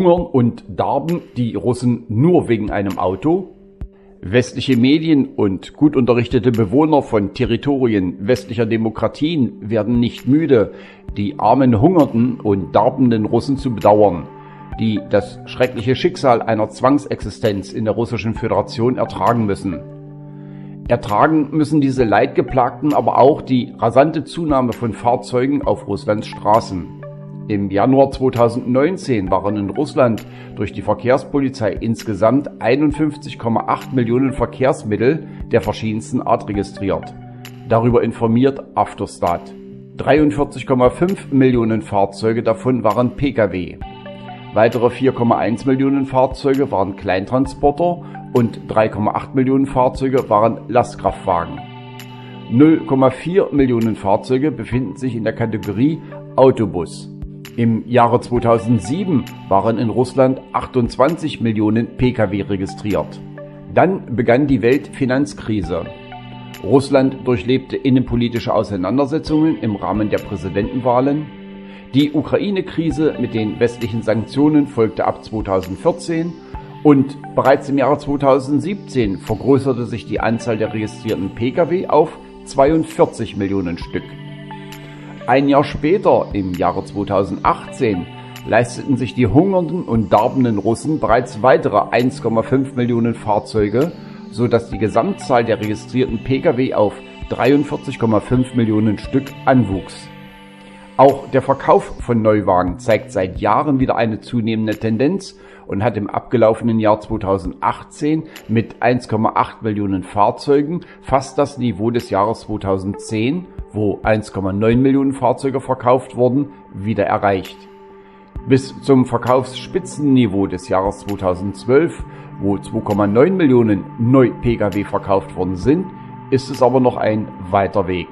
Hungern und darben die Russen nur wegen einem Auto? Westliche Medien und gut unterrichtete Bewohner von Territorien westlicher Demokratien werden nicht müde, die armen hungernden und darbenden Russen zu bedauern, die das schreckliche Schicksal einer Zwangsexistenz in der russischen Föderation ertragen müssen. Ertragen müssen diese Leidgeplagten aber auch die rasante Zunahme von Fahrzeugen auf Russlands Straßen. Im Januar 2019 waren in Russland durch die Verkehrspolizei insgesamt 51,8 Millionen Verkehrsmittel der verschiedensten Art registriert. Darüber informiert Afterstat. 43,5 Millionen Fahrzeuge davon waren Pkw. Weitere 4,1 Millionen Fahrzeuge waren Kleintransporter und 3,8 Millionen Fahrzeuge waren Lastkraftwagen. 0,4 Millionen Fahrzeuge befinden sich in der Kategorie Autobus. Im Jahre 2007 waren in Russland 28 Millionen Pkw registriert. Dann begann die Weltfinanzkrise. Russland durchlebte innenpolitische Auseinandersetzungen im Rahmen der Präsidentenwahlen. Die Ukraine-Krise mit den westlichen Sanktionen folgte ab 2014 und bereits im Jahre 2017 vergrößerte sich die Anzahl der registrierten Pkw auf 42 Millionen Stück. Ein Jahr später, im Jahre 2018, leisteten sich die hungernden und darbenden Russen bereits weitere 1,5 Millionen Fahrzeuge, so dass die Gesamtzahl der registrierten Pkw auf 43,5 Millionen Stück anwuchs. Auch der Verkauf von Neuwagen zeigt seit Jahren wieder eine zunehmende Tendenz und hat im abgelaufenen Jahr 2018 mit 1,8 Millionen Fahrzeugen fast das Niveau des Jahres 2010 wo 1,9 Millionen Fahrzeuge verkauft wurden, wieder erreicht. Bis zum Verkaufsspitzenniveau des Jahres 2012, wo 2,9 Millionen Neu-Pkw verkauft worden sind, ist es aber noch ein weiter Weg.